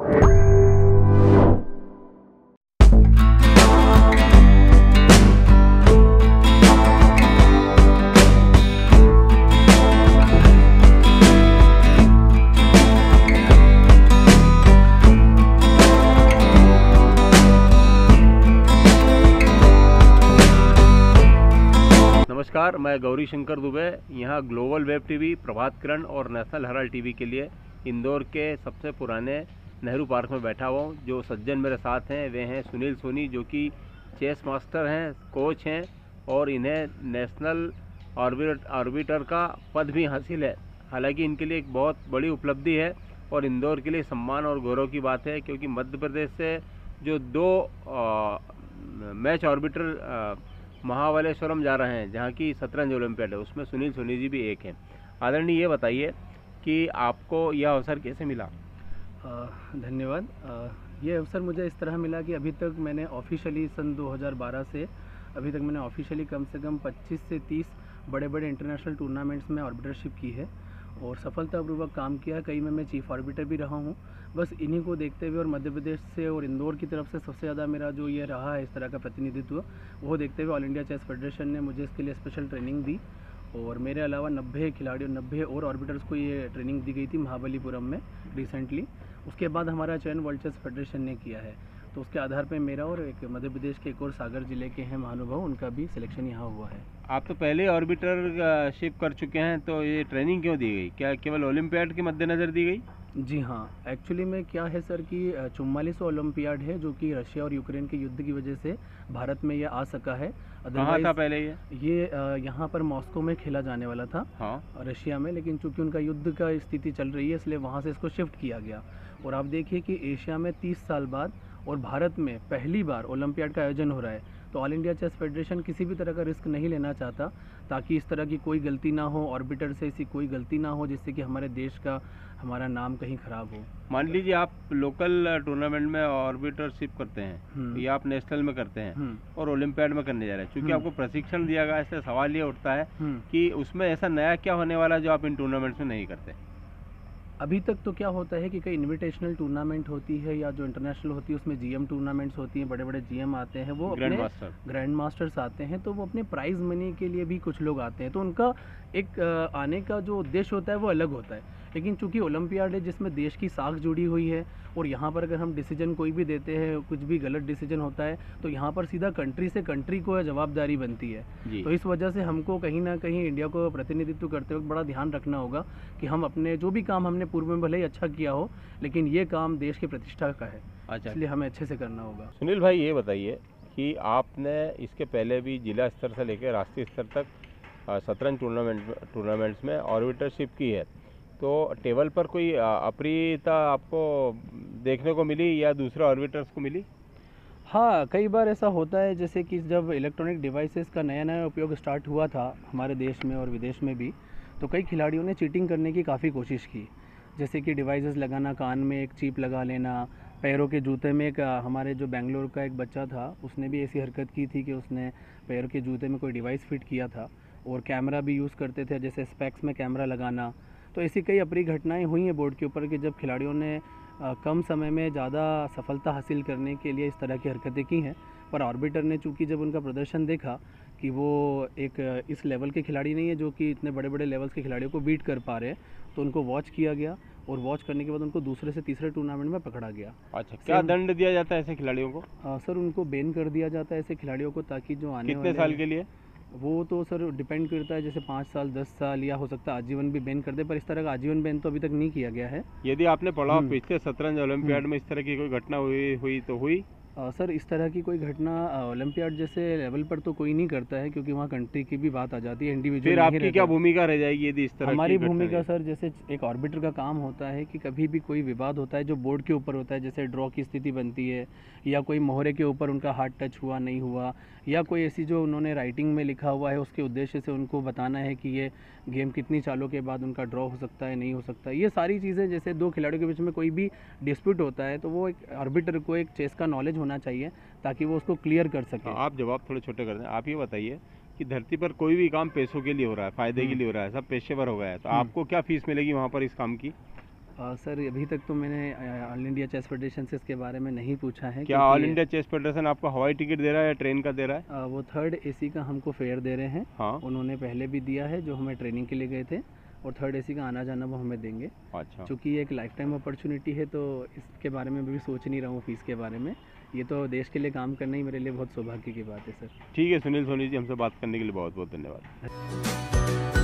नमस्कार, मैं गौरी शंकर दुबे, यहाँ Global Web TV, Prabhat Kiran और नेशनल हेराल्ड टीवी के लिए इंदौर के सबसे पुराने नेहरू पार्क में बैठा हुआ हूँ। जो सज्जन मेरे साथ हैं वे हैं सुनील सोनी जो कि चेस मास्टर हैं कोच हैं और इन्हें नेशनल ऑर्बिट ऑर्बिटर का पद भी हासिल है। हालाँकि इनके लिए एक बहुत बड़ी उपलब्धि है और इंदौर के लिए सम्मान और गौरव की बात है क्योंकि मध्य प्रदेश से जो दो आ, मैच ऑर्बिटर महाबलेश्वरम जा रहे हैं जहाँ की शतरंज ओलंपियाड है उसमें सुनील सोनी जी भी एक हैं। आदरणीय ये बताइए कि आपको यह अवसर कैसे मिला? धन्यवाद। ये अवसर मुझे इस तरह मिला कि अभी तक मैंने ऑफिशियली सन 2012 से, अभी तक मैंने ऑफिशियली कम से कम 25 से 30 बड़े बड़े इंटरनेशनल टूर्नामेंट्स में ऑर्बिटरशिप की है और सफलतापूर्वक काम किया कई में मैं चीफ ऑर्बिटर भी रहा हूँ। बस इन्हीं को देखते हुए और मध्य प्रदेश से और इंदौर की तरफ़ से सबसे ज़्यादा मेरा जो ये रहा है, इस तरह का प्रतिनिधित्व, वो देखते हुए ऑल इंडिया चेस फेडरेशन ने मुझे इसके लिए स्पेशल ट्रेनिंग दी और मेरे अलावा नब्बे खिलाड़ियों नब्बे और ऑर्बिटर्स को ये ट्रेनिंग दी गई थी महाबलीपुरम में रिसेंटली उसके बाद हमारा चयन वर्ल्ड चेस फेडरेशन ने किया है। तो उसके आधार पर मेरा और एक मध्य प्रदेश के एक और सागर ज़िले के हैं महानुभाव उनका भी सिलेक्शन यहाँ हुआ है। आप तो पहले ऑर्बिटर शिप कर चुके हैं तो ये ट्रेनिंग क्यों दी गई? क्या केवल ओलंपियाड के मद्देनज़र दी गई? जी हाँ एक्चुअली में क्या है सर कि चुम्बालीसों ओलंपियाड है जो कि रशिया और यूक्रेन के युद्ध की वजह से भारत में ये आ सका है। कहाँ था पहले ये? ये यहाँ पर मॉस्को में खेला जाने वाला था हाँ। रशिया में लेकिन चूँकि उनका युद्ध का स्थिति चल रही है इसलिए वहाँ से इसको शिफ्ट किया गया। और आप देखिए कि एशिया में 30 साल बाद और भारत में पहली बार ओलंपियाड का आयोजन हो रहा है तो ऑल इंडिया चेस फेडरेशन किसी भी तरह का रिस्क नहीं लेना चाहता ताकि इस तरह की कोई गलती ना हो ऑर्बिटर से ऐसी कोई गलती ना हो जिससे कि हमारे देश का हमारा नाम कहीं खराब हो मान लीजिए आप लोकल टूर्नामेंट में ऑर्बिटरशिप करते हैं हम्म। या आप नेशनल में करते हैं हम्म, और ओलंपियाड में करने जा रहे हैं क्योंकि हम्म। आपको प्रशिक्षण दिया गया इसलिए सवाल ये उठता है। कि उसमें ऐसा नया क्या होने वाला है जो आप इन टूर्नामेंट्स में नहीं करते अभी तक तो क्या होता है कि कई इन्विटेशनल टूर्नामेंट होती है या जो इंटरनेशनल होती है उसमें जीएम टूर्नामेंट्स होती हैं बड़े बड़े जीएम आते हैं वो ग्रैंड अपने मास्टर ग्रैंड मास्टर्स आते हैं तो वो अपने प्राइज मनी के लिए भी कुछ लोग आते हैं तो उनका एक आने का जो उद्देश्य होता है वो अलग होता है। लेकिन चूँकि ओलंपियाड है जिसमें देश की साख जुड़ी हुई है और यहाँ पर अगर हम डिसीज़न कोई भी देते हैं कुछ भी गलत डिसीज़न होता है तो यहाँ पर सीधा कंट्री से कंट्री को जवाबदारी बनती है। तो इस वजह से हमको कहीं ना कहीं इंडिया को प्रतिनिधित्व करते वक्त बड़ा ध्यान रखना होगा कि हम अपने जो भी काम हमने पूर्व में भले ही अच्छा किया हो लेकिन ये काम देश की प्रतिष्ठा का है। अच्छा। इसलिए हमें अच्छे से करना होगा। सुनील भाई ये बताइए कि आपने इसके पहले भी जिला स्तर से लेकर राष्ट्रीय स्तर तक शतरंज टूर्नामेंट टूर्नामेंट्स में ऑर्बिटरशिप की है। तो टेबल पर कोई अप्रियता आपको देखने को मिली या दूसरे ऑर्बिटर्स को मिली? हाँ कई बार ऐसा होता है, जैसे कि जब इलेक्ट्रॉनिक डिवाइसेस का नया नया उपयोग स्टार्ट हुआ था हमारे देश में और विदेश में भी तो कई खिलाड़ियों ने चीटिंग करने की काफ़ी कोशिश की। जैसे कि डिवाइसेस लगाना, कान में एक चीप लगा लेना, पैरों के जूते में एक हमारे जो बेंगलोर का एक बच्चा था, उसने भी ऐसी हरकत की थी कि उसने पैरों के जूते में कोई डिवाइस फिट किया था और कैमरा भी यूज़ करते थे, जैसे स्पेक्स में कैमरा लगाना तो ऐसी कई अप्रिय घटनाएँ हुई हैं बोर्ड के ऊपर कि जब खिलाड़ियों ने कम समय में ज़्यादा सफलता हासिल करने के लिए इस तरह की हरकतें की हैं पर ऑर्बिटर ने चूँकि जब उनका प्रदर्शन देखा कि वो एक इस लेवल के खिलाड़ी नहीं है जो कि इतने बड़े बड़े लेवल्स के खिलाड़ियों को बीट कर पा रहे हैं तो उनको वॉच किया गया और वॉच करने के बाद उनको दूसरे से तीसरे टूर्नामेंट में पकड़ा गया। अच्छा क्या दंड दिया जाता है ऐसे खिलाड़ियों को? अ, सर उनको बैन कर दिया जाता है ऐसे खिलाड़ियों को ताकि जो आने कितने वाले साल के लिए? वो तो सर डिपेंड करता है जैसे पाँच साल दस साल या हो सकता है आजीवन भी बैन कर दे पर इस तरह का आजीवन बैन तो अभी तक नहीं किया गया है। यदि आपने पढ़ा हम्म। पिछले शतरंज ओलम्पियाड में इस तरह की कोई घटना हुई हुई तो हुई। सर इस तरह की कोई घटना ओलंपियाड जैसे लेवल पर तो कोई नहीं करता है क्योंकि वहाँ कंट्री की भी बात आ जाती है इंडिविजुअल फिर आपकी क्या भूमिका रह जाएगी यदि इस तरह हमारी भूमिका सर जैसे एक ऑर्बिटर का काम होता है कि कभी भी कोई विवाद होता है जो बोर्ड के ऊपर होता है जैसे ड्रॉ की स्थिति बनती है या कोई मोहरे के ऊपर उनका हाथ टच हुआ नहीं हुआ या कोई ऐसी जो उन्होंने राइटिंग में लिखा हुआ है उसके उद्देश्य से उनको बताना है कि ये गेम कितनी चालों के बाद उनका ड्रॉ हो सकता है नहीं हो सकता है ये सारी चीज़ें जैसे दो खिलाड़ियों के बीच में कोई भी डिस्प्यूट होता है तो वो एक आर्बिटर को एक चेस का नॉलेज होना चाहिए ताकि वो उसको क्लियर कर सके हाँ, आप जवाब थोड़े छोटे कर दें आप ये बताइए कि धरती पर कोई भी काम पैसों के लिए हो रहा है फ़ायदे के हम्म। लिए हो रहा है सब पेशेवर हो गया है तो हम्म। आपको क्या फ़ीस मिलेगी वहाँ पर इस काम की अ, सर अभी तक तो मैंने ऑल इंडिया चेस फेडरेशन से इसके बारे में नहीं पूछा है क्या ऑल इंडिया चेस फेडरेशन आपको हवाई टिकट दे रहा है या ट्रेन का दे रहा है? अ, वो थर्ड एसी का हमको फेयर दे रहे हैं। हाँ। उन्होंने पहले भी दिया है जो हमें ट्रेनिंग के लिए गए थे और थर्ड एसी का आना जाना वो हमें देंगे। अच्छा। चूँकि ये एक लाइफ टाइम अपॉर्चुनिटी है तो इसके बारे में भी सोच नहीं रहा हूँ फ़ीस के बारे में। ये तो देश के लिए काम करना ही मेरे लिए बहुत सौभाग्य की बात है सर। ठीक है सुनील सोनी जी हमसे बात करने के लिए बहुत बहुत धन्यवाद।